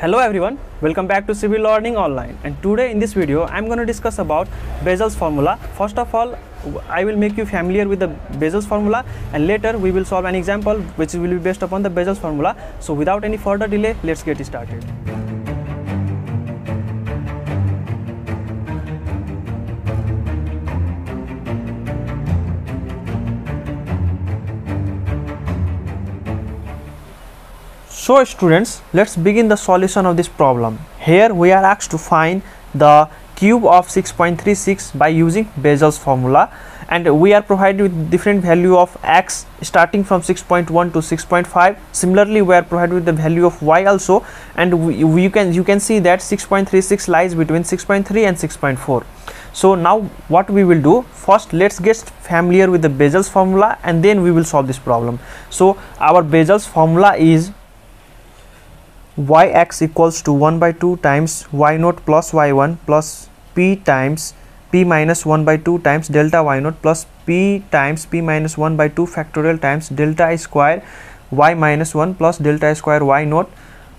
Hello everyone, welcome back to Civil Learning Online and today in this video I am going to discuss about Bessel's formula. First of all I will make you familiar with the Bessel's formula and later we will solve an example which will be based upon the Bessel's formula. So without any further delay let's get started. So students, let's begin the solution of this problem. Here we are asked to find the cube of 6.36 by using Bessel's formula and we are provided with different value of x starting from 6.1 to 6.5 similarly we are provided with the value of y also and we, we, can you can see that 6.36 lies between 6.3 and 6.4 so now what we will do? First let's get familiar with the Bessel's formula and then we will solve this problem. So our Bessel's formula is yx equals to 1 by 2 times y naught plus y1 plus p times p minus 1 by 2 times delta y naught plus p times p minus 1 by 2 factorial times delta I square y minus 1 plus delta I square y naught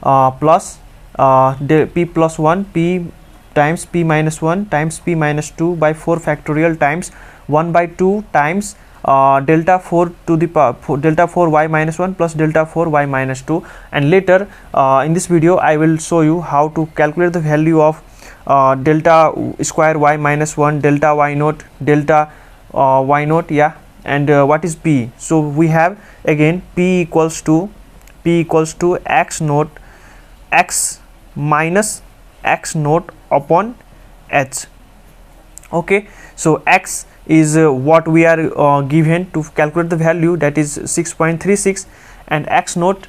uh, plus uh, p plus 1 p times p minus 1 times p minus 2 by 4 factorial times 1 by 2 times uh, delta 4 to the power delta 4 y minus 1 plus delta 4 y minus 2 and later uh, in this video I will show you how to calculate the value of uh, delta square y minus 1 delta y naught delta uh, y naught yeah and uh, what is p. So we have again p equals to p equals to x naught x minus x naught upon h. Okay? So x is uh, what we are uh, given to calculate the value that is 6.36 and x naught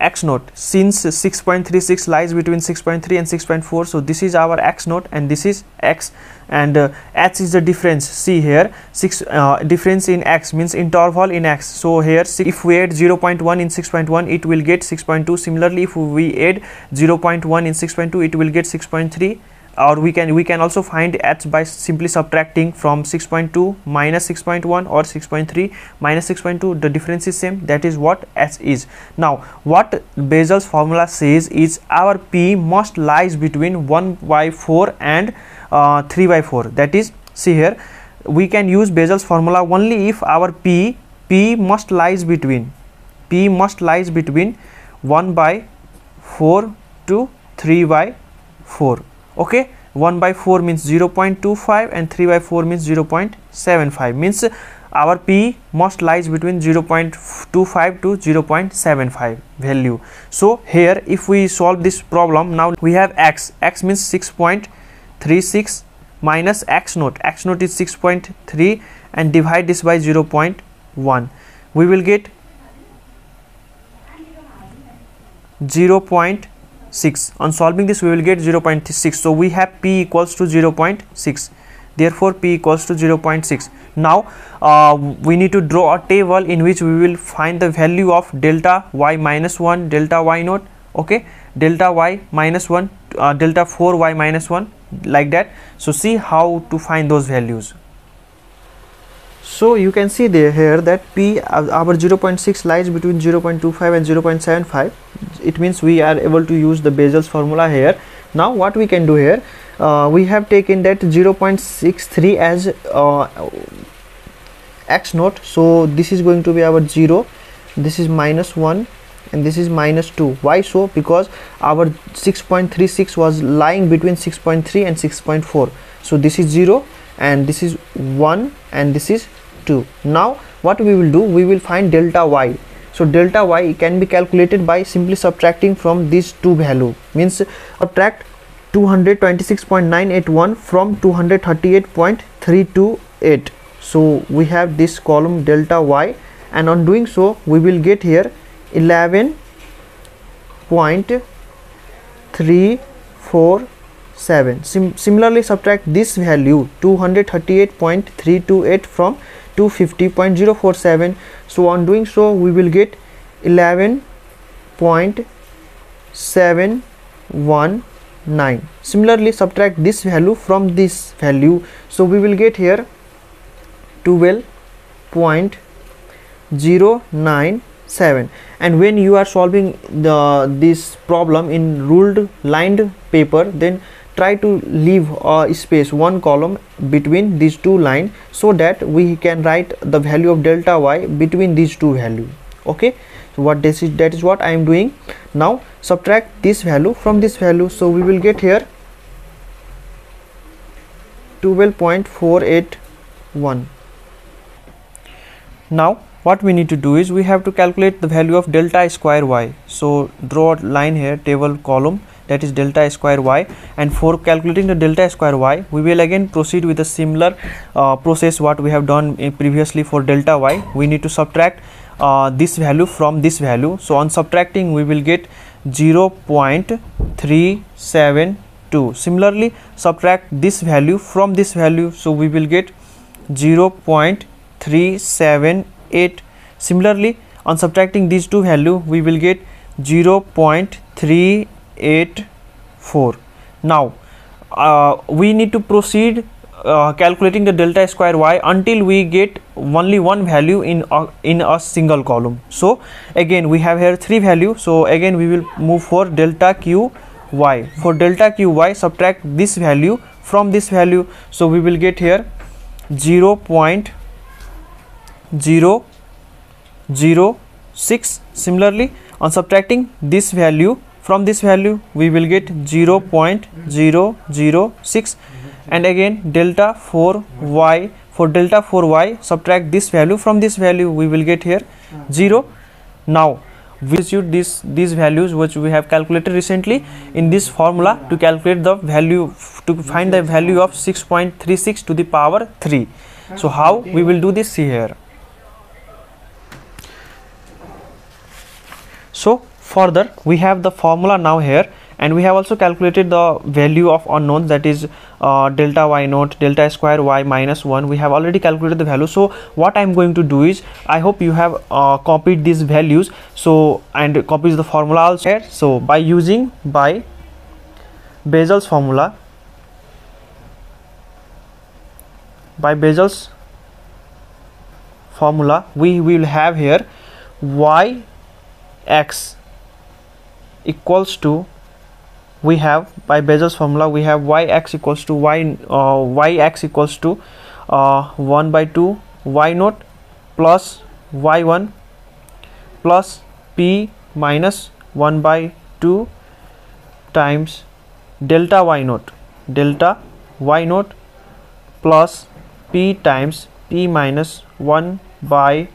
x naught. Since 6.36 lies between 6.3 and 6.4 so this is our x naught and this is x and uh, h is the difference. See here 6 uh, difference in x means interval in x. So here if we add 0.1 in 6.1 it will get 6.2 similarly if we add 0.1 in 6.2 it will get 6.3 or we can we can also find h by simply subtracting from 6.2 minus 6.1 or 6.3 minus 6.2 the difference is same. That is what h is. Now what Bessel's formula says is our p must lies between 1 by 4 and uh, 3 by 4 that is see here we can use Bessel's formula only if our p p must lies between p must lies between 1 by 4 to 3 by 4 okay? 1 by 4 means 0.25 and 3 by 4 means 0.75 means our p must lies between 0.25 to 0.75 value. So here if we solve this problem now we have x. X means 6.36 minus x naught. X naught is 6.3 and divide this by 0.1 we will get 0. 6 on solving this we will get 0.6 so we have p equals to 0.6 therefore p equals to 0.6 now uh, we need to draw a table in which we will find the value of delta y minus 1 delta y naught okay? Delta y minus 1 uh, delta 4 y minus 1 like that. So see how to find those values. So you can see there here that p uh, our 0.6 lies between 0.25 and 0.75 it means we are able to use the Bessel's formula here. Now what we can do here uh, we have taken that 0.63 as uh, x naught. So this is going to be our 0 this is minus 1 and this is minus 2 why so? Because our 6.36 was lying between 6.3 and 6.4 so this is 0 and this is 1 and this is 2 now what we will do? We will find delta y so delta y can be calculated by simply subtracting from these two value means subtract 226.981 from 238.328 so we have this column delta y and on doing so we will get here 11.347 Sim similarly subtract this value 238.328 from 250.047 so on doing so we will get 11.719 similarly subtract this value from this value. So we will get here 12.09 7 and when you are solving the this problem in ruled lined paper then try to leave a space one column between these two lines so that we can write the value of delta y between these two value okay? So what this is that is what i am doing. Now subtract this value from this value. So we will get here 12.481 now what we need to do is we have to calculate the value of delta square y. So draw a line here table column that is delta square y and for calculating the delta square y we will again proceed with a similar uh, process what we have done previously for delta y. We need to subtract uh, this value from this value. So on subtracting we will get 0.372 similarly subtract this value from this value. So we will get 0.378 similarly on subtracting these two value we will get 0.384 now uh, we need to proceed uh, calculating the delta square y until we get only one value in a, in a single column. So again we have here three value. So again we will move for delta q y. For delta q y subtract this value from this value. So we will get here 0 0.006 similarly on subtracting this value from this value we will get 0 0.006 and again delta 4y for delta 4y subtract this value. From this value we will get here 0 now we use this these values which we have calculated recently in this formula to calculate the value to find the value of 6.36 to the power 3 so how we will do this here? So further we have the formula now here and we have also calculated the value of unknown that is uh, delta y naught delta square y minus 1 we have already calculated the value. So what i'm going to do is i hope you have uh, copied these values. So and copies the formula also here. So by using by Bessel's formula by Bessel's formula we will have here y x equals to we have by Bessel's formula we have y x equals to y uh, y x equals to uh, 1 by 2 y naught plus y1 plus p minus 1 by 2 times delta y naught. Delta y naught plus p times p minus 1 by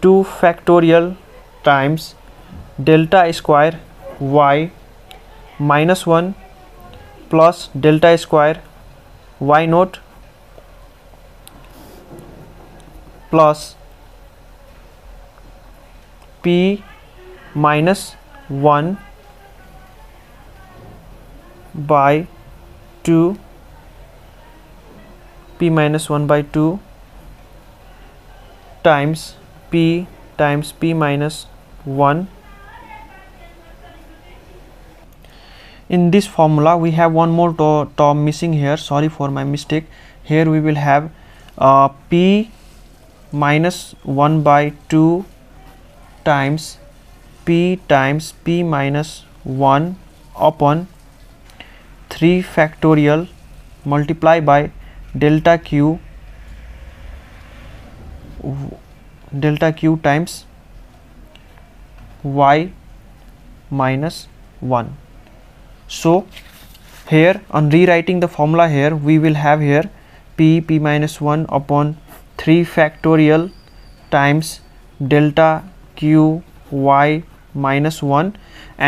2 factorial times delta square y minus 1 plus delta square y naught plus p minus 1 by 2 p minus 1 by 2 times p times p minus 1 in this formula we have one more term missing here. Sorry for my mistake. Here we will have uh, p minus 1 by 2 times p times p minus 1 upon 3 factorial multiply by delta q delta q times y minus 1 so here on rewriting the formula here we will have here p p minus 1 upon 3 factorial times delta q y minus 1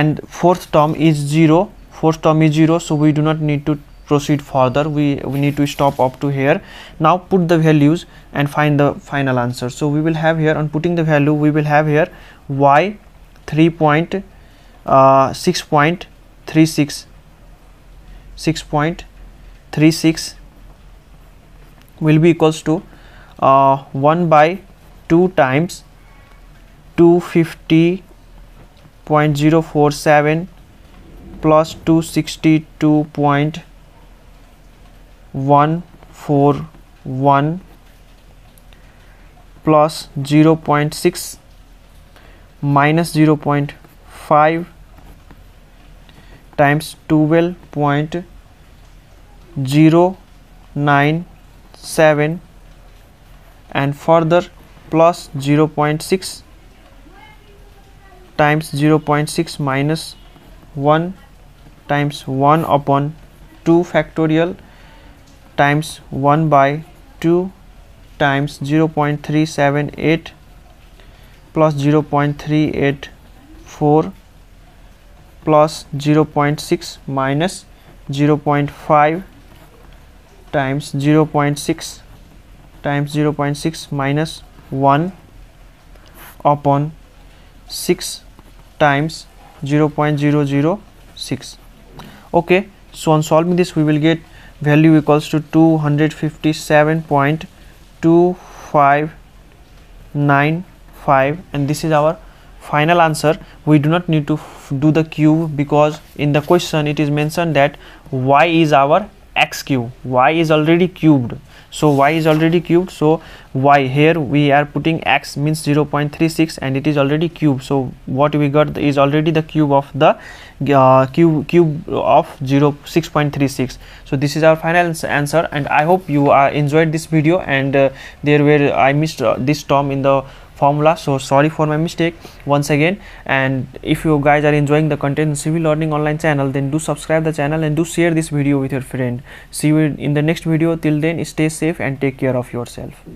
and fourth term is 0 fourth term is 0 so we do not need to proceed further. We we need to stop up to here. Now put the values and find the final answer. So we will have here on putting the value we will have here y 3 point uh, 6 point 36 6.36 will be equals to uh, 1 by 2 times 250.047 plus 262.141 plus 0.6 minus 0.5 times 12.097 and further plus 0.6 times 0.6 minus 1 times 1 upon 2 factorial times 1 by 2 times 0.378 plus 0.384 plus 0.6 minus 0.5 times 0.6 times 0.6 minus 1 upon 6 times 0.006 okay so on solving this we will get value equals to 257.2595 and this is our final answer we do not need to do the cube because in the question it is mentioned that y is our x cube y is already cubed. So y is already cubed. So y here we are putting x means 0.36 and it is already cubed. So what we got is already the cube of the uh, cube cube of 0 6.36 so this is our final answer and i hope you uh, enjoyed this video and uh, there were i missed uh, this term in the formula. So sorry for my mistake once again. And if you guys are enjoying the content civil learning online channel then do subscribe the channel and do share this video with your friend. See you in the next video. Till then stay safe and take care of yourself